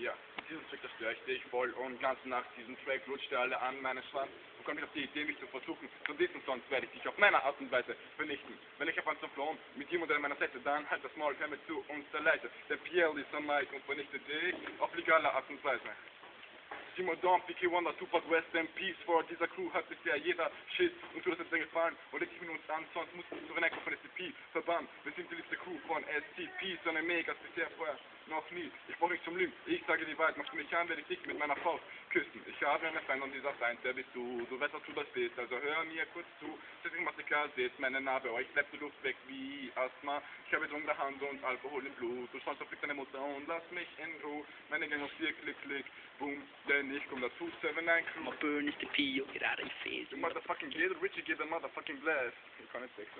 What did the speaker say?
Ja, diesen Trick zerstöre ich dich voll und ganze Nacht diesen Track lutscht ihr alle an meinen Schwanz und kommt nicht auf die Idee, mich zu versuchen zu dissen, sonst werde ich dich auf meine Art und Weise vernichten. Wenn ich auf ein flohen mit ihm oder meiner Seite, dann halt das Maul, hör mir zu und der Leiter. Der Pierre ist am Mike und vernichtet dich auf legale Art und Weise. Simon Dom, PK Wonder, Tupac, West Peace vor dieser Crew hat bisher jeder Shit und tut das jetzt gefallen und leg ich mit uns an, sonst muss ich zu René von SCP verbannt. Wir sind die liebste Crew von SCP, so eine Megas bisher vorher noch nie. Ich brauch nicht zum Lügen, ich sage die Wahrheit, machst du mich an, werde ich dich mit meiner Faust küssen. Ich habe einen Feind und dieser Feind, der bist du. Du weißt, was du das bist, also hör mir kurz zu. Deswegen klar, seht meine Narbe, euch bleibt die Luft weg wie Asthma. Ich habe Drogen der Hand und Alkohol im Blut. Du schaust auf deine Mutter und lass mich in Ruhe. Meine Gang auf vier, klick, klick, boom, denn ich komm dazu, 7 9 Crew. Maar burn is de pio, gerade in face. You motherfucking get Richie, give a motherfucking blast. Ich kann nicht wechseln.